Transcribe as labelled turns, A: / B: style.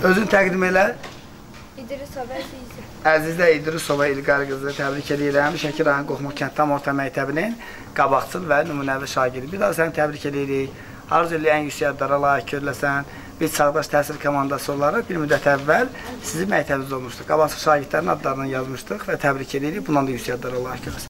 A: Özün təqdim elə.
B: İdris Əbəzizə.
A: Əzizə İdrisova İlqar qızı təbrik edirəm. Şəkir rayon Qoxma kənd tam orta məktəbinin qabaqcıl və nümunəvi şagirdi. Bir daha səni təbrik edirik. Arzu elə ən yüksək adlara layiq görüləsən. Biz çağdaş təhsil komandası olaraq bir müddət əvvəl sizin məktəbinizdə olmuşduq. Qabaqcıl şagirdlərin adlarını yazmışdıq və təbrik edirik. Bundan da yüksək adlara layiq görüləsən.